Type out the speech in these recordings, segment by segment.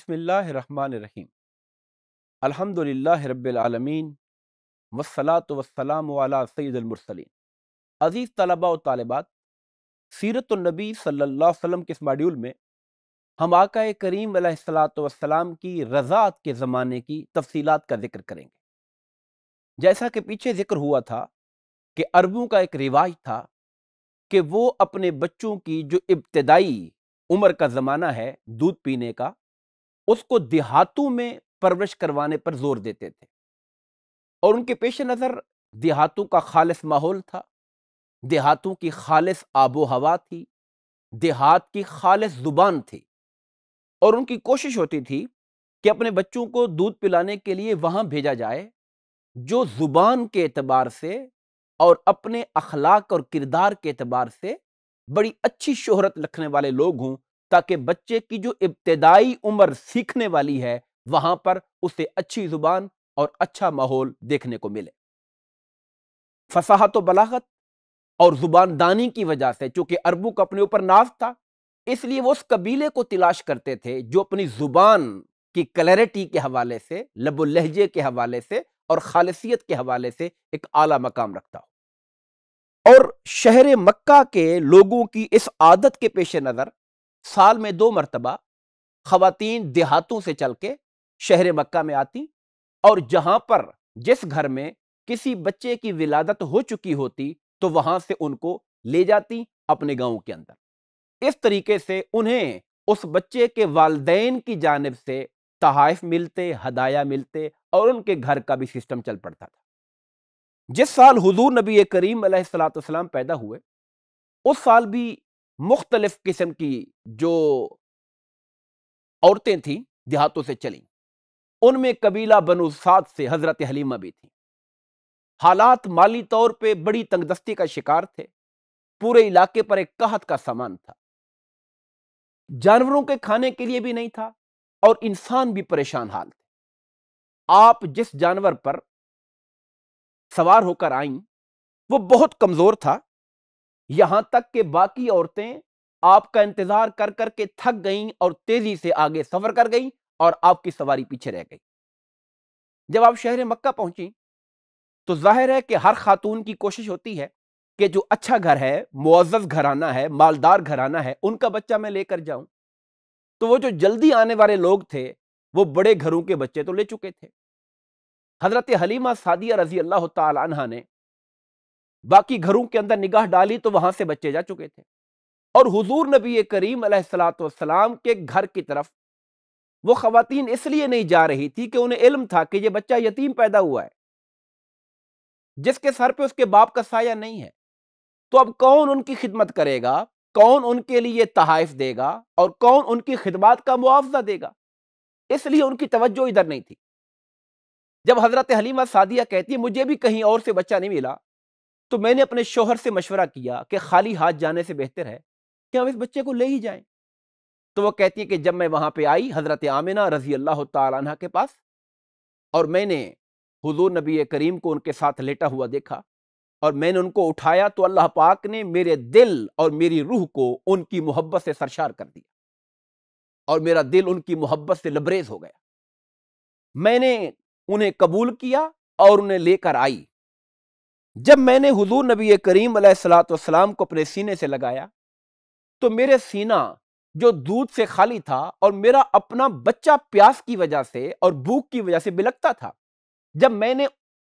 बिस्मिल्लाहिर्रहमानिर्रहीम। अल्हम्दुलिल्लाहि रब्बिल आलमीन वस्सलातु वस्सलामु अला सय्यिदिल मुरसलीन। अज़ीज़ तलबा और तालिबात सीरत नबी सल्लल्लाहु के इस मॉड्यूल में हम आका करीम वसलाम की रज़ात के ज़माने की तफसीलात का ज़िक्र करेंगे। जैसा कि पीछे ज़िक्र हुआ था कि अरबों का एक रिवाज था कि वो अपने बच्चों की जो इब्तदाई उम्र का ज़माना है, दूध पीने का उसको देहातों में परवरिश करवाने पर ज़ोर देते थे। और उनके पेश नज़र देहातों का खालिस माहौल था। देहातों की खालिस आबो हवा थी। देहात की खालिस ज़ुबान थी। और उनकी कोशिश होती थी कि अपने बच्चों को दूध पिलाने के लिए वहाँ भेजा जाए, जो ज़ुबान के एतबार से और अपने अखलाक और किरदार के अतबार से बड़ी अच्छी शोहरत रखने वाले लोग हों ताकि बच्चे की जो इब्तदाई उम्र सीखने वाली है, वहाँ पर उसे अच्छी ज़ुबान और अच्छा माहौल देखने को मिले। फसाहत बलागत और जुबानदानी की वजह से, चूँकि अरबू का अपने ऊपर नाज था, इसलिए वो उस कबीले को तलाश करते थे, जो अपनी ज़ुबान की क्लैरिटी के हवाले से लबो लहजे के हवाले से और खालसियत के हवाले से एक आला मकाम रखता हो। और शहर मक्का के लोगों की इस आदत के पेश नज़र साल में दो मरतबा खातन देहातों से चल के शहर मक्का में आती और जहाँ पर जिस घर में किसी बच्चे की विलादत हो चुकी होती तो वहाँ से उनको ले जाती अपने गाँव के अंदर। इस तरीके से उन्हें उस बच्चे के वालदेन की जानब से तहाइफ मिलते, हदाया मिलते और उनके घर का भी सिस्टम चल पड़ता था। जिस साल हुजूर नबी करीम सलाम पैदा हुए, उस साल भी मुख्तलिफ़ किस्म की जो औरतें थीं, देहातों से चली। उनमें कबीला बनु साद से हज़रत हलीमा भी थी। हालात माली तौर पे बड़ी तंगदस्ती का शिकार थे। पूरे इलाके पर एक कहत का सामान था। जानवरों के खाने के लिए भी नहीं था और इंसान भी परेशान हाल थे। आप जिस जानवर पर सवार होकर आई, वो बहुत कमज़ोर था यहाँ तक कि बाकी औरतें आपका इंतज़ार कर करके थक गईं और तेज़ी से आगे सफ़र कर गईं और आपकी सवारी पीछे रह गई। जब आप शहर मक्का पहुँची तो ज़ाहिर है कि हर खातून की कोशिश होती है कि जो अच्छा घर है मुआजस घराना है, मालदार घराना है, उनका बच्चा मैं लेकर जाऊँ। तो वो जो जल्दी आने वाले लोग थे, वो बड़े घरों के बच्चे तो ले चुके थे। हज़रत हलीमा सादिया रज़ी अल्लाह तहा ने बाकी घरों के अंदर निगाह डाली तो वहाँ से बच्चे जा चुके थे। और हुजूर नबी करीम सलाम के घर की तरफ़ वो खातन इसलिए नहीं जा रही थी कि उन्हें इल्म था कि ये बच्चा यतीम पैदा हुआ है। जिसके सर पे उसके बाप का साया नहीं है। तो अब कौन उनकी खिदमत करेगा? कौन उनके लिए तहाइफ देगा? और कौन उनकी खिदमत का मुआवजा देगा? इसलिए उनकी तवज्जो इधर नहीं थी। जब हज़रत हलीमा सादिया कहती, मुझे भी कहीं और से बच्चा नहीं मिला। तो मैंने अपने शोहर से मशवरा किया कि खाली हाथ जाने से बेहतर है कि हम इस बच्चे को ले ही जाएँ। तो वो कहती है कि जब मैं वहाँ पे आई हज़रत आमिना रज़ी अल्लाह तला के पास और मैंने हुजूर नबी करीम को उनके साथ लेटा हुआ देखा और मैंने उनको उठाया तो अल्लाह पाक ने मेरे दिल और मेरी रूह को उनकी मोहब्बत से सरशार कर दिया और मेरा दिल उनकी मोहब्बत से लबरेज हो गया। मैंने उन्हें कबूल किया और उन्हें लेकर आई। जब मैंने हुजूर नबी करीम सलाम को अपने सीने से लगाया तो मेरे सीना जो दूध से खाली था और मेरा अपना बच्चा प्यास की वजह से और भूख की वजह से बिलकता था, जब मैंने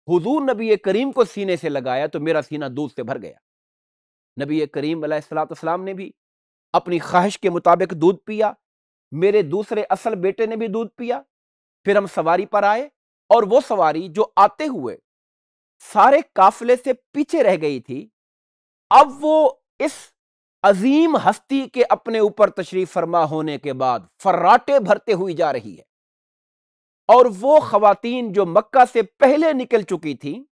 हुजूर नबी करीम को सीने से लगाया तो मेरा सीना दूध से भर गया। नबी करीम सलाम ने भी अपनी ख्वाहिश के मुताबिक दूध पिया, मेरे दूसरे असल बेटे ने भी दूध पिया, फिर हम सवारी पर आए और वो सवारी जो आते हुए सारे काफिले से पीछे रह गई थी। अब वो इस अजीम हस्ती के अपने ऊपर तशरीफ़ फरमा होने के बाद फर्राटे भरते हुई जा रही है। और वो खातन जो मक्का से पहले निकल चुकी थी,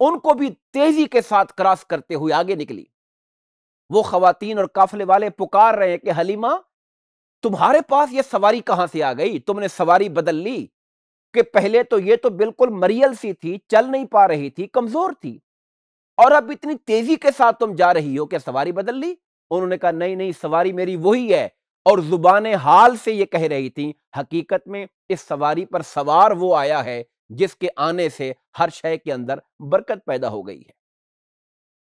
उनको भी तेज़ी के साथ क्रॉस करते हुए आगे निकली। वो खातन और काफिले वाले पुकार रहे हैं कि, हलीमा, तुम्हारे पास ये सवारी कहाँ से आ गई? तुमने सवारी बदल ली कि पहले तो ये तो बिल्कुल मरियल सी थी, चल नहीं पा रही थी, कमज़ोर थी। और अब इतनी तेज़ी के साथ तुम जा रही हो, क्या सवारी बदल ली? उन्होंने कहा, नहीं नहीं, सवारी मेरी वही है। और ज़ुबान हाल से ये कह रही थी, हकीकत में इस सवारी पर सवार वो आया है, जिसके आने से हर शय के अंदर बरकत पैदा हो गई है।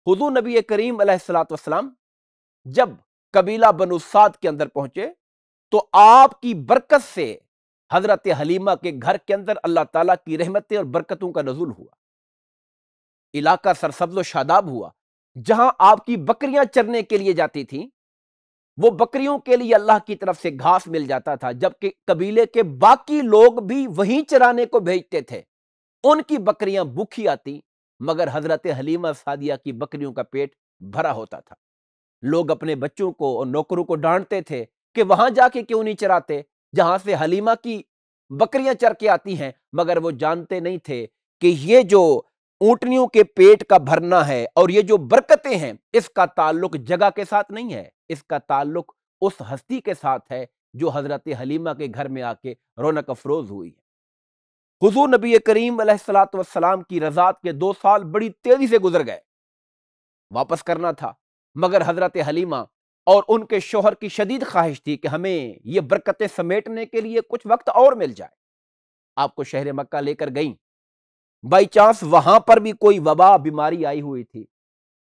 हुजूर नबी करीम सलाम जब कबीला बनुसाद के अंदर पहुँचे तो आपकी बरकत से हज़रत हलीमा के घर के अंदर अल्लाह ताला की रहमतें और बरकतों का नजुल हुआ। इलाका सरसब्ज शादाब हुआ, जहाँ आपकी बकरियाँ चरने के लिए जाती थी। वो बकरियों के लिए अल्लाह की तरफ़ से घास मिल जाता था, जबकि कबीले के बाकी लोग भी वहीं चराने को भेजते थे। उनकी बकरियाँ भूखी आती, मगर हज़रत हलीमा सादिया की बकरियों का पेट भरा होता था। लोग अपने बच्चों को और नौकरों को डांटते थे कि वहाँ जाके क्यों नहीं चराते? जहाँ से हलीमा की बकरियाँ चर के आती हैं, मगर वो जानते नहीं थे कि ये जो ऊंटनियों के पेट का भरना है और ये जो बरकतें हैं, इसका ताल्लुक जगह के साथ नहीं है, इसका ताल्लुक उस हस्ती के साथ है जो हज़रत हलीमा के घर में आके रौनक अफरोज हुई है। हुजूर नबी करीम सलाम की रजात के दो साल बड़ी तेज़ी से गुजर गए। वापस करना था, मगर हज़रत हलीमा और उनके शोहर की शदीद ख्वाहिश थी कि हमें ये बरकतें समेटने के लिए कुछ वक्त और मिल जाए। आपको शहर मक्का लेकर गई। बाई चांस वहाँ पर भी कोई वबा, बीमारी आई हुई थी।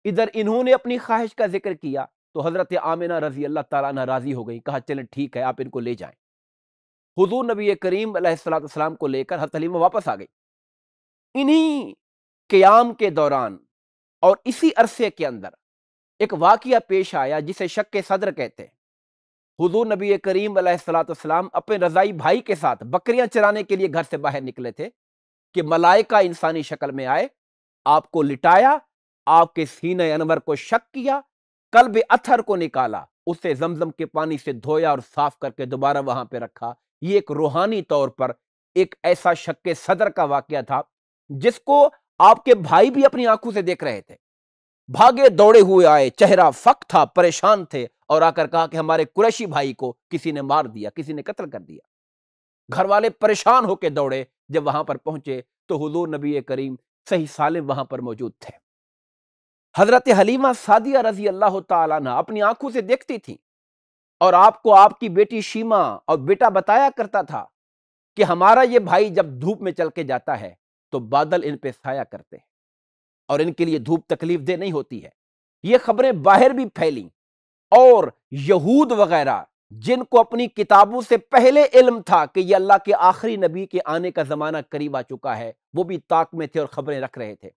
इधर इन्होंने अपनी ख्वाहिश का ज़िक्र किया तो हज़रत आमिना रज़ी अल्लाह तला राज़ी हो गई, कहा, चलें, ठीक है, आप इनको ले जाएँ। हुजूर नबी करीम सलाम को लेकर हतलीमा वापस आ गई। इन्हीं क्याम के दौरान और इसी अरसे के अंदर एक वाकया पेश आया जिसे शक के सदर कहते हैं। हुजूर नबी करीम सलाम अपने रजाई भाई के साथ बकरियाँ चराने के लिए घर से बाहर निकले थे कि मलाइका इंसानी शक्ल में आए, आपको लिटाया, आपके सीने अनवर को शक किया, कल्ब अथर को निकाला, उसे जमजम के पानी से धोया और साफ़ करके दोबारा वहाँ पे रखा। ये एक रूहानी तौर पर एक ऐसा शक सदर का वाक्य था जिसको आपके भाई भी अपनी आँखों से देख रहे थे। भागे दौड़े हुए आए, चेहरा फक था, परेशान थे और आकर कहा कि हमारे कुरैशी भाई को किसी ने मार दिया, किसी ने कत्ल कर दिया। घर वाले परेशान होकर दौड़े, जब वहाँ पर पहुँचे तो हुजूर नबी करीम सही सालिम वहाँ पर मौजूद थे। हज़रत हलीमा सादिया रज़ी अल्लाह तला अपनी आँखों से देखती थी और आपको आपकी बेटी शीमा और बेटा बताया करता था कि हमारा ये भाई जब धूप में चल के जाता है तो बादल इन पे साया करते हैं। और इनके लिए धूप तकलीफ़ दे नहीं होती है। ये खबरें बाहर भी फैली और यहूद वगैरह, जिनको अपनी किताबों से पहले इल्म था कि ये अल्लाह के आखिरी नबी के आने का जमाना करीब आ चुका है, वो भी ताक में थे और खबरें रख रहे थे।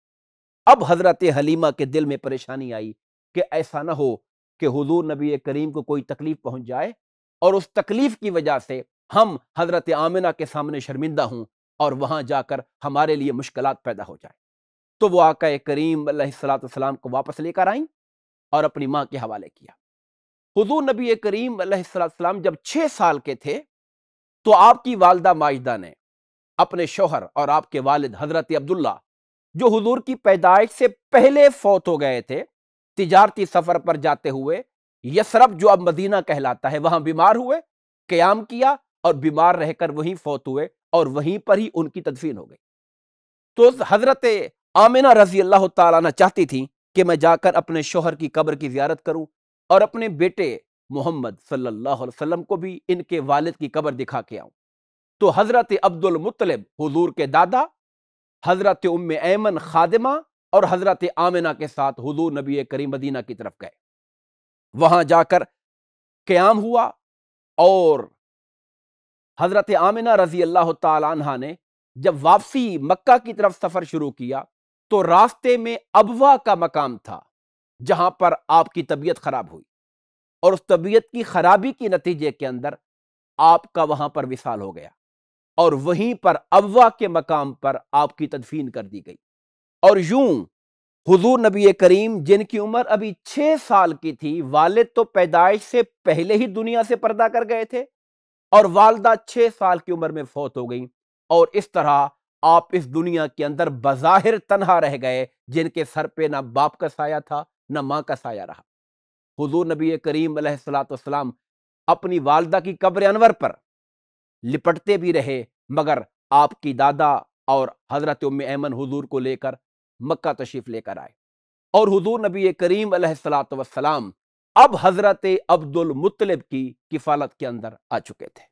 अब हज़रत हलीमा के दिल में परेशानी आई कि ऐसा ना हो कि हुजूर नबी करीम को कोई तकलीफ़ पहुँच जाए और उस तकलीफ़ की वजह से हम हज़रत आमिना के सामने शर्मिंदा हूँ और वहाँ जाकर हमारे लिए मुश्किल पैदा हो जाए। तो वो आका करीम सलाम को वापस लेकर आई और अपनी माँ के हवाले किया। हुजूर नबी करीम सलाम जब छः साल के थे तो आपकी वालदा माजदा ने अपने शोहर और आपके वालिद हज़रत अब्दुल्ला, जो हजूर की पैदाइश से पहले फौत हो गए थे, तिजारती सफ़र पर जाते हुए यसरब जो अब मदीना कहलाता है, वहाँ बीमार हुए, क्याम किया और बीमार रहकर वहीं फौत हुए और वहीं पर ही उनकी तदफीन हो गई। तो हज़रत आमिना रज़ी अल्लाह तला चाहती थी कि मैं जाकर अपने शोहर की कब्र की जियारत करूँ और अपने बेटे मोहम्मद सल्लल्लाहु अलैहि वसल्लम को भी इनके वालिद की कब्र दिखा के आऊँ। तो हज़रत अब्दुल मुतलब हुजूर के दादा, हज़रत उम्म ऐमन खादिमा और हज़रत आमिना के साथ हुजूर नबी करीम मदीना की तरफ़ गए। वहाँ जाकर क्याम हुआ और हज़रत आमिना रज़ी अल्लाह तहा ने जब वापसी मक्का की तरफ़ सफ़र शुरू किया तो रास्ते में अबवा का मकाम था, जहाँ पर आपकी तबीयत खराब हुई और उस तबीयत की खराबी के नतीजे के अंदर आपका वहाँ पर विशाल हो गया और वहीं पर अबवा के मकाम पर आपकी तदफीन कर दी गई। और यूँ हुजूर नबी करीम, जिनकी उम्र अभी छह साल की थी, वालिद तो पैदाइश से पहले ही दुनिया से पर्दा कर गए थे और वालदा छह साल की उम्र में फौत हो गई और इस तरह आप इस दुनिया के अंदर बज़ाहिर तनहा रह गए, जिनके सर पे ना बाप का साया था, ना माँ का साया रहा। हुजूर नबी करीम सलाम अपनी वालदा की कब्र अनवर पर लिपटते भी रहे, मगर आपकी दादा और हज़रत उम ऐमन हुजूर को लेकर मक्का तशरीफ़ लेकर आए। और हुजूर नबी करीम सलाम अब हज़रत अब्दुल मुतलिब की किफालत के अंदर आ चुके थे।